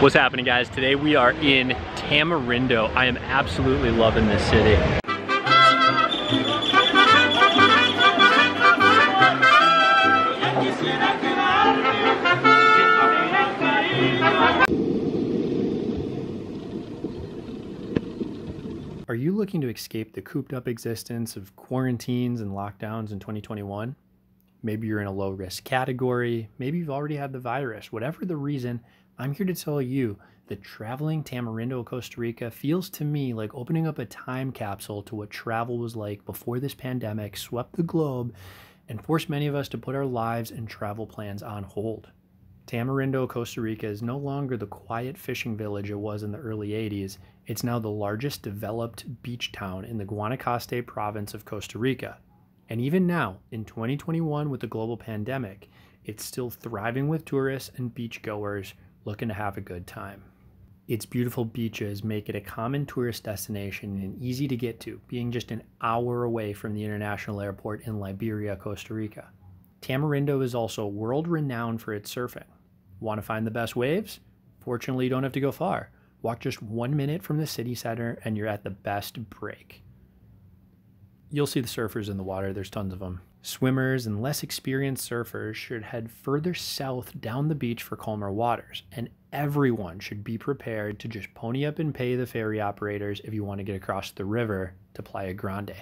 What's happening guys? Today we are in Tamarindo. I am absolutely loving this city. Are you looking to escape the cooped up existence of quarantines and lockdowns in 2021? Maybe you're in a low risk category, maybe you've already had the virus. Whatever the reason, I'm here to tell you that traveling Tamarindo, Costa Rica feels to me like opening up a time capsule to what travel was like before this pandemic swept the globe and forced many of us to put our lives and travel plans on hold. Tamarindo, Costa Rica is no longer the quiet fishing village it was in the early 80s. It's now the largest developed beach town in the Guanacaste province of Costa Rica. And even now, in 2021 with the global pandemic, it's still thriving with tourists and beachgoers looking to have a good time. Its beautiful beaches make it a common tourist destination and easy to get to, being just an hour away from the international airport in Liberia, Costa Rica. Tamarindo is also world renowned for its surfing. Want to find the best waves? Fortunately, you don't have to go far. Walk just one minute from the city center and you're at the best break. You'll see the surfers in the water, there's tons of them. Swimmers and less experienced surfers should head further south down the beach for calmer waters, and everyone should be prepared to just pony up and pay the ferry operators if you want to get across the river to Playa Grande.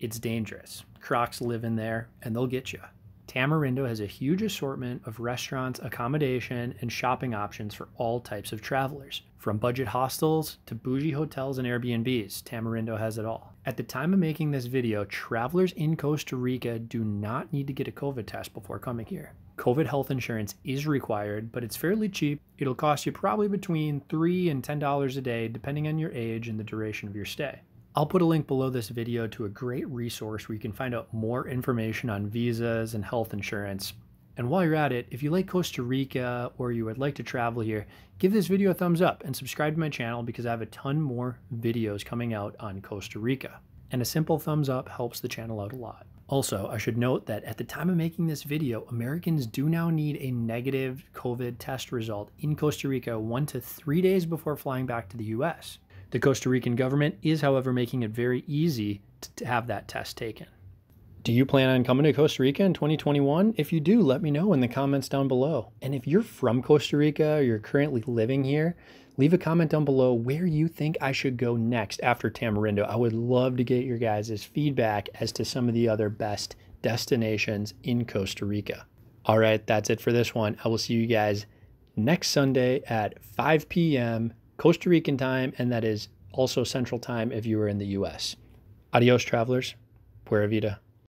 It's dangerous. Crocs live in there and they'll get you. Tamarindo has a huge assortment of restaurants, accommodation, and shopping options for all types of travelers. From budget hostels to bougie hotels and Airbnbs, Tamarindo has it all. At the time of making this video, travelers in Costa Rica do not need to get a COVID test before coming here. COVID health insurance is required, but it's fairly cheap. It'll cost you probably between 3 and $10 a day, depending on your age and the duration of your stay. I'll put a link below this video to a great resource where you can find out more information on visas and health insurance. And while you're at it, if you like Costa Rica or you would like to travel here, give this video a thumbs up and subscribe to my channel because I have a ton more videos coming out on Costa Rica. And a simple thumbs up helps the channel out a lot. Also, I should note that at the time of making this video, Americans do now need a negative COVID test result in Costa Rica one to three days before flying back to the US. The Costa Rican government is, however, making it very easy to have that test taken. Do you plan on coming to Costa Rica in 2021? If you do, let me know in the comments down below. And if you're from Costa Rica or you're currently living here, leave a comment down below where you think I should go next after Tamarindo. I would love to get your guys' feedback as to some of the other best destinations in Costa Rica. All right, that's it for this one. I will see you guys next Sunday at 5 p.m. Costa Rican time, and that is also Central Time if you are in the US. Adios, travelers. Pura Vida.